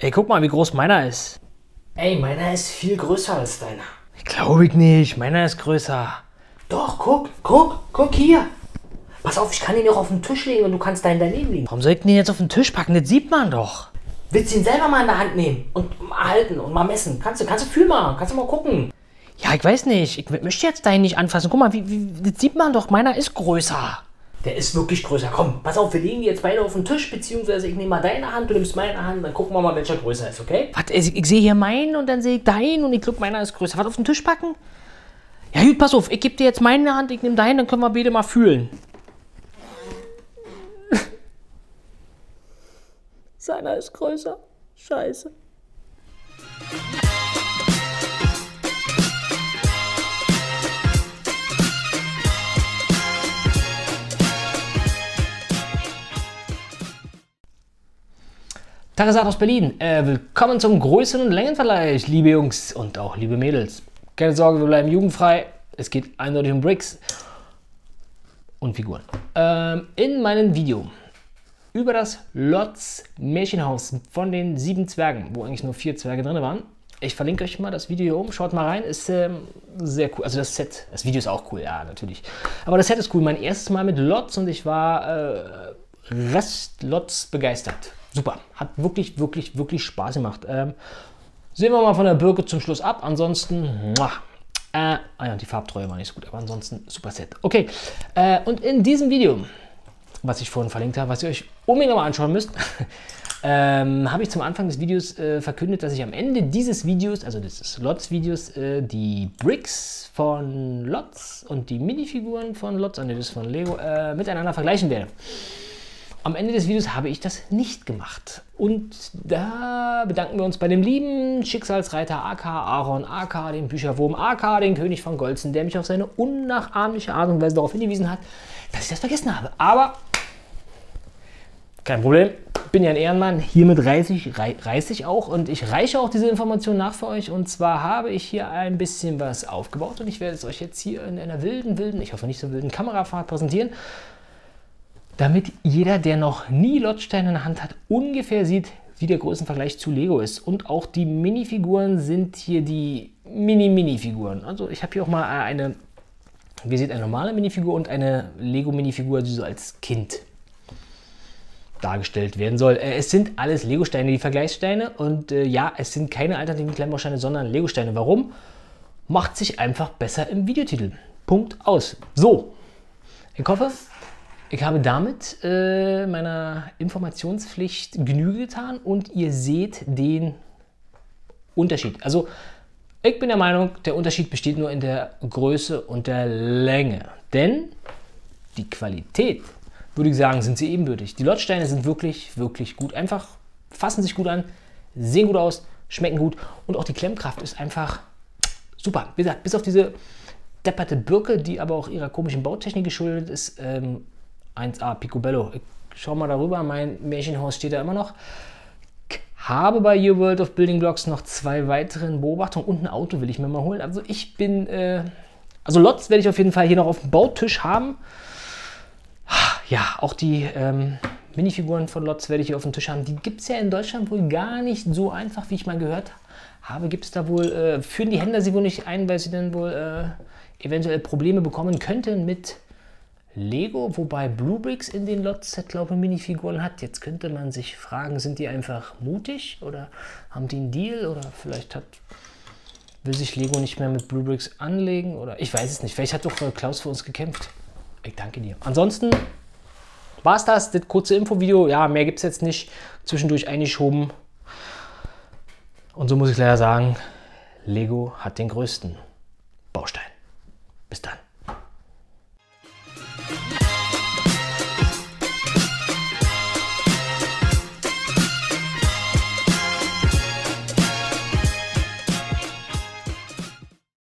Ey, guck mal, wie groß meiner ist. Ey, meiner ist viel größer als deiner. Glaube ich nicht. Meiner ist größer. Doch, guck, guck, guck hier. Pass auf, ich kann ihn auch auf den Tisch legen und du kannst da daneben liegen. Warum soll ich den jetzt auf den Tisch packen? Das sieht man doch. Willst du ihn selber mal in der Hand nehmen und halten und mal messen? Kannst du, kannst du fühlen mal, kannst du mal gucken. Ja, ich weiß nicht. Ich möchte jetzt deinen nicht anfassen. Guck mal, wie, wie, das sieht man doch. Meiner ist größer. Der ist wirklich größer. Komm, pass auf, wir legen jetzt beide auf den Tisch, beziehungsweise ich nehme mal deine Hand, du nimmst meine Hand, dann gucken wir mal, welcher größer ist, okay? Warte, ich, ich sehe hier meinen und dann sehe ich deinen und ich glaube, meiner ist größer. Was auf den Tisch packen? Ja, gut, pass auf. Ich gebe dir jetzt meine Hand, ich nehme deinen, dann können wir beide mal fühlen. Seiner ist größer. Scheiße. Tagesart aus Berlin. Äh, willkommen zum Größen- und Längenvergleich, liebe Jungs und auch liebe Mädels. Keine Sorge, wir bleiben jugendfrei. Es geht eindeutig um Bricks und Figuren. Ähm, in meinem Video über das Lotz Märchenhaus von den sieben Zwergen, wo eigentlich nur vier Zwerge drin waren. Ich verlinke euch mal das Video hier oben. Schaut mal rein. Ist ähm, sehr cool. Also das Set, das Video ist auch cool, ja, natürlich. Aber das Set ist cool. Mein erstes Mal mit Lotz und ich war äh, Rest Lotz begeistert. Super. Hat wirklich, wirklich, wirklich Spaß gemacht. Ähm, sehen wir mal von der Birke zum Schluss ab. Ansonsten, muah. Äh, ah ja, die Farbtreue war nicht so gut, aber ansonsten super Set. Okay, äh, und in diesem Video, was ich vorhin verlinkt habe, was ihr euch unbedingt mal anschauen müsst, ähm, habe ich zum Anfang des Videos äh, verkündet, dass ich am Ende dieses Videos, also des Lots-Videos, äh, die Bricks von Lots und die Minifiguren von Lots, also das von Lego, äh, miteinander vergleichen werde. Am Ende des Videos habe ich das nicht gemacht. Und da bedanken wir uns bei dem lieben Schicksalsreiter AK Aaron AK, dem Bücherwurm AK, den König von Golzen, der mich auf seine unnachahmliche Art und Weise darauf hingewiesen hat, dass ich das vergessen habe. Aber kein Problem, bin ja ein Ehrenmann. Hiermit reiße ich, reiß ich auch und ich reiche auch diese Information nach für euch. Und zwar habe ich hier ein bisschen was aufgebaut und ich werde es euch jetzt hier in einer wilden, wilden, ich hoffe nicht so wilden Kamerafahrt präsentieren damit jeder, der noch nie Lotsteine in der Hand hat, ungefähr sieht, wie der Größenvergleich zu Lego ist. Und auch die Minifiguren sind hier die Mini-Mini-Figuren. Also ich habe hier auch mal eine, wie seht, eine normale Minifigur und eine Lego-Minifigur, die so als Kind dargestellt werden soll. Äh, es sind alles Lego-Steine, die Vergleichssteine. Und äh, ja, es sind keine alternativen Kleinbausteine, sondern Lego-Steine. Warum? Macht sich einfach besser im Videotitel. Punkt aus. So, ich hoffe, ich habe damit äh, meiner Informationspflicht Genüge getan und ihr seht den Unterschied. Also ich bin der Meinung, der Unterschied besteht nur in der Größe und der Länge. Denn die Qualität, würde ich sagen, sind sie ebenbürtig. Die Lotsteine sind wirklich, wirklich gut. Einfach fassen sich gut an, sehen gut aus, schmecken gut und auch die Klemmkraft ist einfach super. Wie gesagt, bis auf diese depperte Birke, die aber auch ihrer komischen Bautechnik geschuldet ist, ähm, 1A Picobello. Ich schau mal darüber, mein Märchenhaus steht da immer noch. Habe bei Your World of Building Blocks noch zwei weitere Beobachtungen und ein Auto will ich mir mal holen. Also ich bin, äh, also Lots werde ich auf jeden Fall hier noch auf dem Bautisch haben. Ja, auch die ähm, Minifiguren von Lots werde ich hier auf dem Tisch haben. Die gibt es ja in Deutschland wohl gar nicht so einfach, wie ich mal gehört habe. Gibt es da wohl, äh, führen die Händler sie wohl nicht ein, weil sie dann wohl äh, eventuell Probleme bekommen könnten mit Lego, wobei Bluebricks in den Lot-Set, glaube ich, Minifiguren hat. Jetzt könnte man sich fragen, sind die einfach mutig oder haben die einen Deal oder vielleicht hat, will sich Lego nicht mehr mit Bluebricks anlegen oder ich weiß es nicht. Vielleicht hat doch äh, Klaus für uns gekämpft. Ich danke dir. Ansonsten war es das, das kurze Infovideo. Ja, mehr gibt es jetzt nicht. Zwischendurch eingeschoben. Und so muss ich leider sagen, Lego hat den größten.